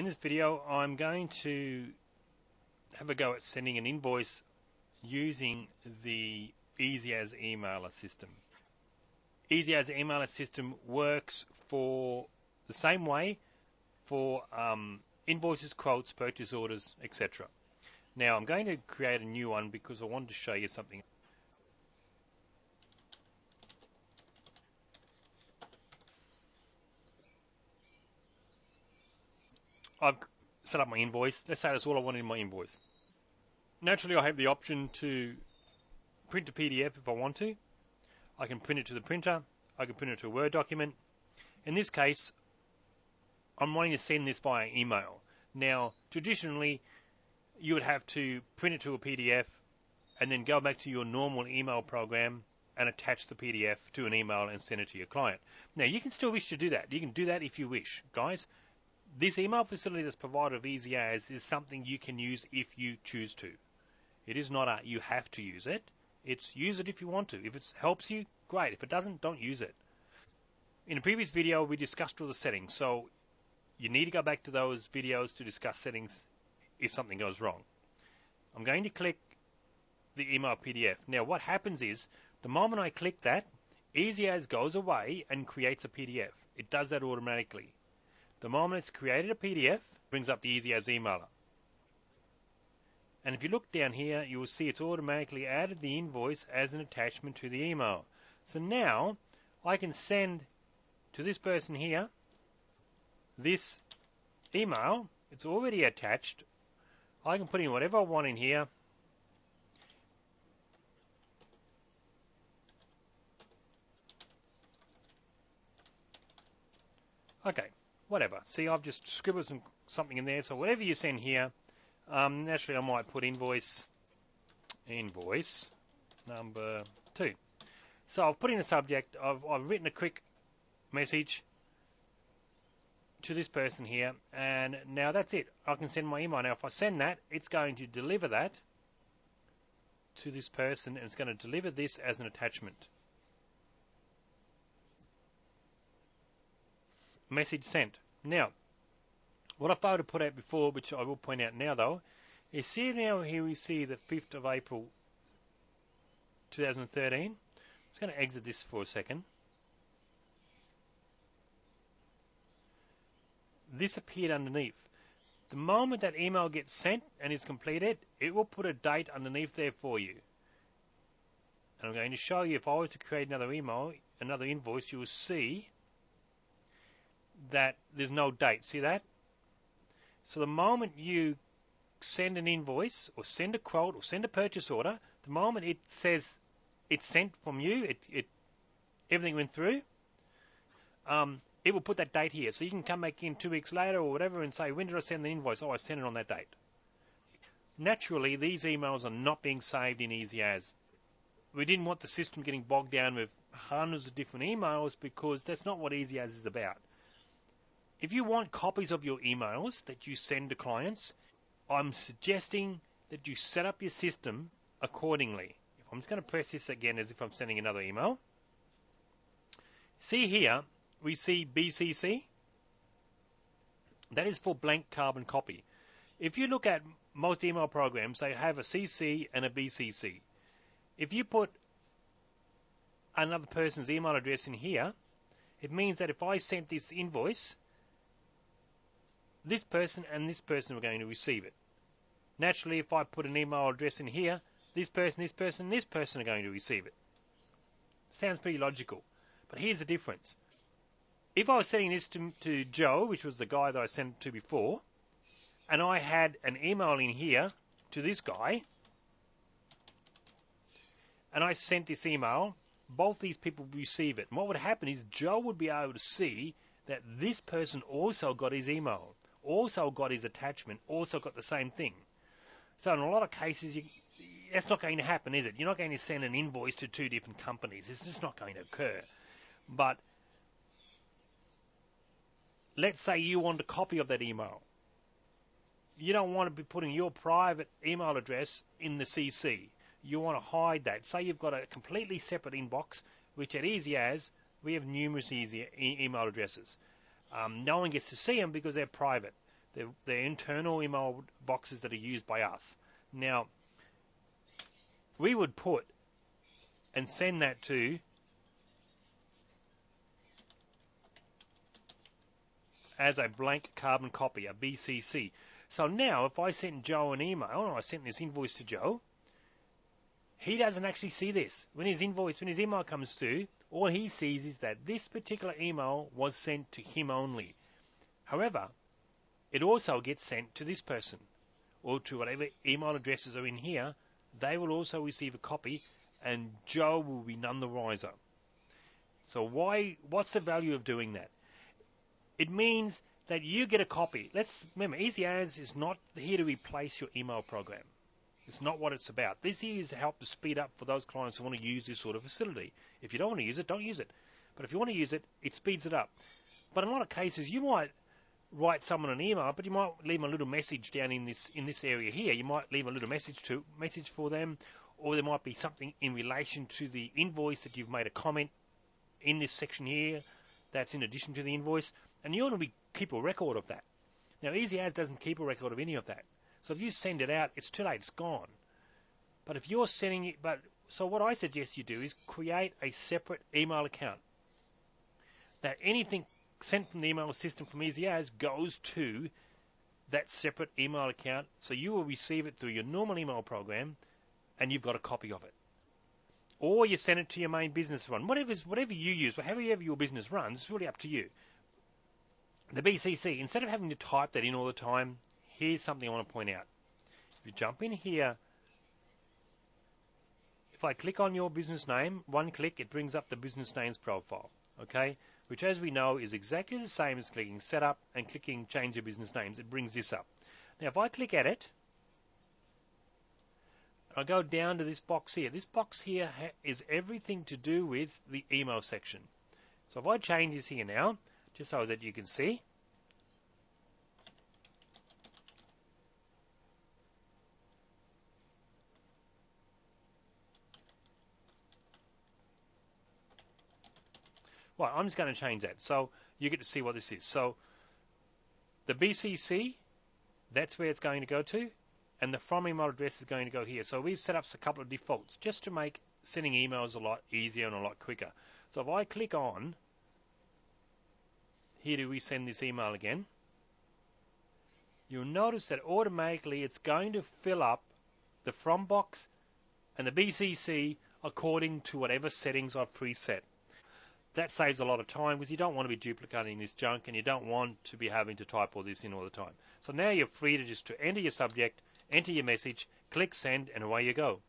In this video, I'm going to have a go at sending an invoice using the EasyAs emailer system. EasyAs emailer system works for the same way for um, invoices, quotes, purchase orders, etc. Now I'm going to create a new one because I wanted to show you something. I've set up my invoice. Let's say that's all I want in my invoice. Naturally, I have the option to print a PDF if I want to. I can print it to the printer. I can print it to a Word document. In this case, I'm wanting to send this via email. Now, traditionally, you would have to print it to a PDF and then go back to your normal email program and attach the PDF to an email and send it to your client. Now, you can still wish to do that. You can do that if you wish. Guys, this email facility that's provided of EasyAs is something you can use if you choose to. It is not a you have to use it. It's use it if you want to. If it helps you, great. If it doesn't, don't use it. In a previous video, we discussed all the settings, so you need to go back to those videos to discuss settings if something goes wrong. I'm going to click the email PDF. Now, what happens is the moment I click that, EasyAs goes away and creates a PDF. It does that automatically. The moment it's created a PDF, brings up the EasyAs emailer. And if you look down here, you will see it's automatically added the invoice as an attachment to the email. So now I can send to this person here this email. It's already attached. I can put in whatever I want in here. Okay, whatever. See, I've just scribbled some something in there. So whatever you send here, um, naturally I might put invoice, invoice number two. So I've put in the subject. I've, I've written a quick message to this person here, and now that's it. I can send my email. Now, if I send that, it's going to deliver that to this person, and it's going to deliver this as an attachment. Message sent. Now, what I failed to put out before, which I will point out now though, is see now here we see the 5th of April 2013. I'm just going to exit this for a second. This appeared underneath. The moment that email gets sent and is completed, it will put a date underneath there for you. And I'm going to show you if I was to create another email, another invoice, you will see that there's no date. See that? So the moment you send an invoice or send a quote or send a purchase order, the moment it says it's sent from you, it, it everything went through, um, it will put that date here. So you can come back in two weeks later or whatever and say, when did I send the invoice? Oh, I sent it on that date. Naturally, these emails are not being saved in EasyAs. We didn't want the system getting bogged down with hundreds of different emails because that's not what EasyAs is about. If you want copies of your emails that you send to clients, I'm suggesting that you set up your system accordingly. If I'm just going to press this again as if I'm sending another email. See here, we see BCC. That is for blank carbon copy. If you look at most email programs, they have a CC and a BCC. If you put another person's email address in here, it means that if I sent this invoice, this person and this person are going to receive it. Naturally, if I put an email address in here, this person, this person, this person are going to receive it. Sounds pretty logical. But here's the difference. If I was sending this to, to Joe, which was the guy that I sent it to before, and I had an email in here to this guy, and I sent this email, both these people would receive it. And what would happen is Joe would be able to see that this person also got his email also got his attachment, also got the same thing. So in a lot of cases, you, that's not going to happen, is it? You're not going to send an invoice to two different companies. It's just not going to occur. But let's say you want a copy of that email. You don't want to be putting your private email address in the CC. You want to hide that. Say you've got a completely separate inbox, which at EasyAs we have numerous easy e- email addresses. Um, no one gets to see them because they're private. They're, they're internal email boxes that are used by us. Now, we would put and send that to as a blank carbon copy, a BCC. So now, if I send Joe an email, and I sent this invoice to Joe, he doesn't actually see this. When his invoice, when his email comes through, all he sees is that this particular email was sent to him only. However, it also gets sent to this person or to whatever email addresses are in here. They will also receive a copy, and Joe will be none the wiser. So why? What's the value of doing that? It means that you get a copy. Let's remember, EasyAs is not here to replace your email program. It's not what it's about. This is to help to speed up for those clients who want to use this sort of facility. If you don't want to use it, don't use it. But if you want to use it, it speeds it up. But in a lot of cases, you might write someone an email, but you might leave a little message down in this in this area here. You might leave a little message to message for them, or there might be something in relation to the invoice that you've made a comment in this section here. That's in addition to the invoice, and you want to be, keep a record of that. Now, EasyAs doesn't keep a record of any of that. So if you send it out, it's too late, it's gone. But if you're sending it, but so what I suggest you do is create a separate email account. That anything sent from the email system from EasyAs goes to that separate email account, so you will receive it through your normal email program, and you've got a copy of it. Or you send it to your main business one. Whatever whatever you use, whatever your business runs, it's really up to you. The BCC, instead of having to type that in all the time, here's something I want to point out. If you jump in here, if I click on your business name, one click, it brings up the business names profile, okay? Which, as we know, is exactly the same as clicking setup and clicking change your business names. It brings this up. Now, if I click at it, I go down to this box here. This box here is everything to do with the email section. So if I change this here now, just so that you can see, Well, I'm just going to change that. So you get to see what this is. So the BCC, that's where it's going to go to, and the from email address is going to go here. So we've set up a couple of defaults just to make sending emails a lot easier and a lot quicker. So if I click on here do we send this email again, you'll notice that automatically it's going to fill up the from box and the BCC according to whatever settings I've preset that saves a lot of time because you don't want to be duplicating this junk and you don't want to be having to type all this in all the time. So now you're free to just to enter your subject, enter your message, click send, and away you go.